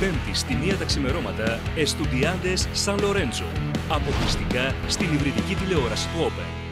Πέμπτη στη μία τα ξημερώματα, Εστουδιάντες Σαν Λορέντζο. Αποκλειστικά στην υβριδική τηλεόραση του οπερ.